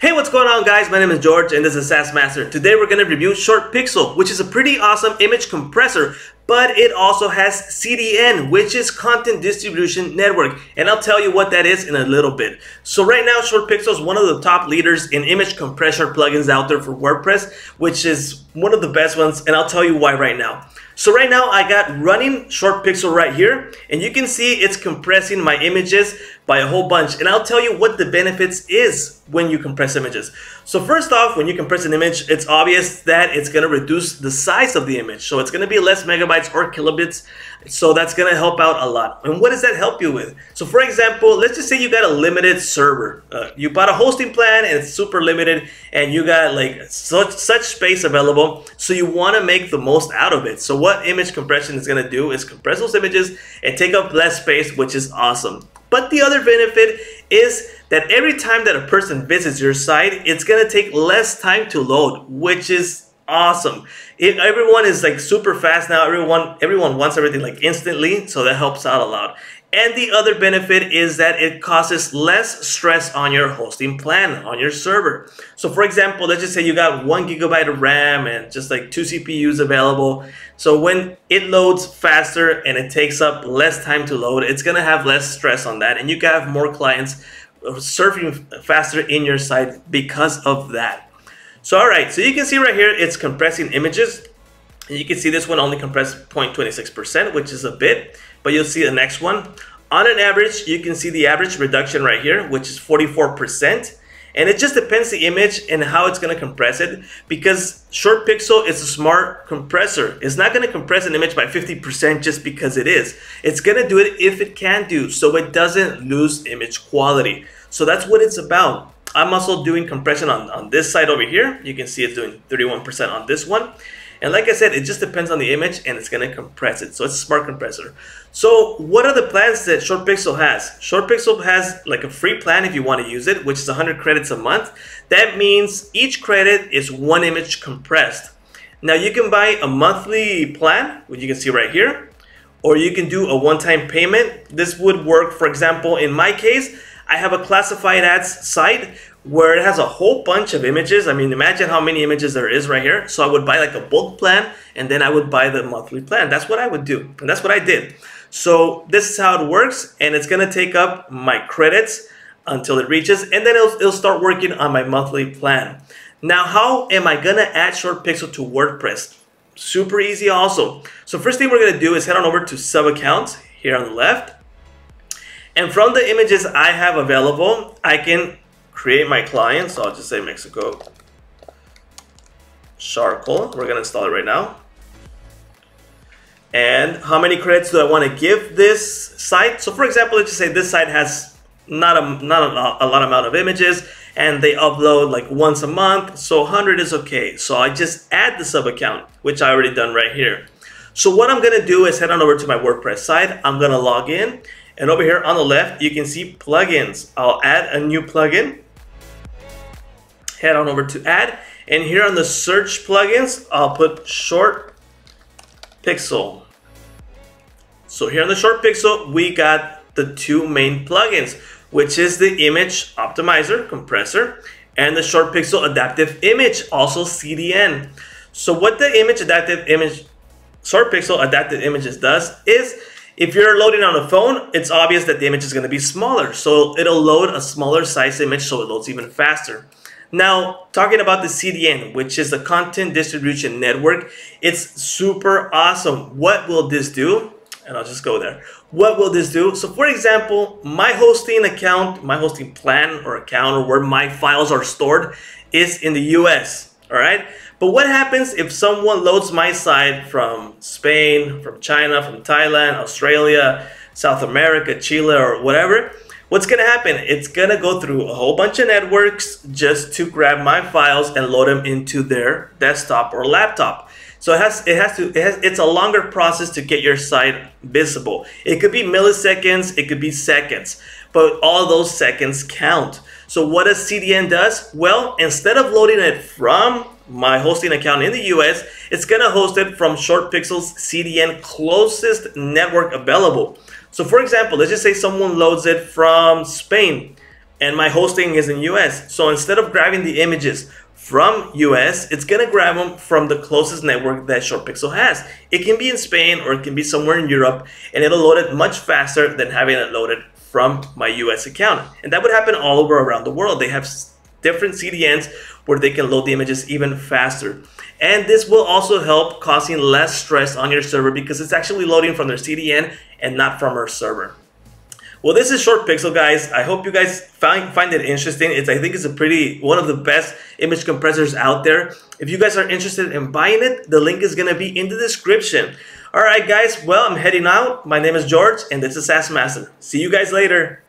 Hey, what's going on guys? My name is George and this is SaaS Master. Today we're going to review ShortPixel, which is a pretty awesome image compressor, but it also has CDN, which is Content Distribution Network, and I'll tell you what that is in a little bit. So right now, ShortPixel is one of the top leaders in image compressor plugins out there for WordPress, which is one of the best ones, and I'll tell you why right now. So right now I got running ShortPixel right here and you can see it's compressing my images by a whole bunch and I'll tell you what the benefits is when you compress images. So first off, when you compress an image, it's obvious that it's going to reduce the size of the image. So it's going to be less megabytes or kilobits. So that's going to help out a lot. And what does that help you with? So for example, let's just say you got a limited server. Uh, you bought a hosting plan and it's super limited and you got like such, such space available. So you want to make the most out of it. So what image compression is going to do is compress those images and take up less space, which is awesome. But the other benefit is that every time that a person visits your site, it's gonna take less time to load, which is awesome. It, everyone is like super fast now. Everyone everyone wants everything like instantly, so that helps out a lot. And the other benefit is that it causes less stress on your hosting plan, on your server. So for example, let's just say you got one gigabyte of RAM and just like two CPUs available. So when it loads faster and it takes up less time to load, it's gonna have less stress on that. And you can have more clients surfing faster in your site because of that. So all right, so you can see right here, it's compressing images. And you can see this one only compressed 0.26%, which is a bit but you'll see the next one. On an average, you can see the average reduction right here, which is 44%. And it just depends the image and how it's going to compress it because ShortPixel is a smart compressor. It's not going to compress an image by 50% just because it is. It's going to do it if it can do so it doesn't lose image quality. So that's what it's about. I'm also doing compression on, on this side over here. You can see it's doing 31% on this one. And like I said, it just depends on the image and it's gonna compress it. So it's a smart compressor. So what are the plans that ShortPixel has? ShortPixel has like a free plan if you wanna use it, which is 100 credits a month. That means each credit is one image compressed. Now you can buy a monthly plan, which you can see right here, or you can do a one-time payment. This would work, for example, in my case, I have a classified ads site where it has a whole bunch of images. I mean, imagine how many images there is right here. So I would buy like a bulk plan and then I would buy the monthly plan. That's what I would do. And that's what I did. So this is how it works. And it's going to take up my credits until it reaches. And then it'll, it'll start working on my monthly plan. Now, how am I going to add ShortPixel to WordPress? Super easy also. So first thing we're going to do is head on over to sub accounts here on the left. And from the images I have available, I can create my client. So I'll just say Mexico charcoal. We're gonna install it right now. And how many credits do I want to give this site? So for example, let's just say this site has not a not a, a lot amount of images and they upload like once a month. So 100 is okay. So I just add the sub account, which I already done right here. So what I'm gonna do is head on over to my WordPress site. I'm gonna log in and over here on the left, you can see plugins. I'll add a new plugin head on over to add. And here on the search plugins, I'll put short pixel. So here on the ShortPixel, we got the two main plugins, which is the image optimizer compressor and the ShortPixel adaptive image, also CDN. So what the image adaptive image, ShortPixel adaptive images does is if you're loading on a phone, it's obvious that the image is going to be smaller. So it'll load a smaller size image so it loads even faster. Now, talking about the CDN, which is the Content Distribution Network, it's super awesome. What will this do? And I'll just go there. What will this do? So for example, my hosting account, my hosting plan or account or where my files are stored is in the US, all right? But what happens if someone loads my site from Spain, from China, from Thailand, Australia, South America, Chile, or whatever? what's gonna happen? It's gonna go through a whole bunch of networks just to grab my files and load them into their desktop or laptop. So it has it has to it has it's a longer process to get your site visible. It could be milliseconds, it could be seconds, but all those seconds count. So what a CDN does? Well, instead of loading it from my hosting account in the US, it's gonna host it from ShortPixel's CDN closest network available. So for example, let's just say someone loads it from Spain. and my hosting is in US. So instead of grabbing the images from US, it's gonna grab them from the closest network that ShortPixel has. It can be in Spain or it can be somewhere in Europe, and it'll load it much faster than having it loaded from my US account. And that would happen all over around the world. They have different CDNs where they can load the images even faster. And this will also help causing less stress on your server because it's actually loading from their CDN and not from our server. Well, this is ShortPixel, guys. I hope you guys find find it interesting. It's I think it's a pretty one of the best image compressors out there. If you guys are interested in buying it, the link is gonna be in the description. All right, guys. Well, I'm heading out. My name is George, and this is SaaS Master. See you guys later.